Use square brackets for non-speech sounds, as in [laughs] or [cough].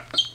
you [laughs]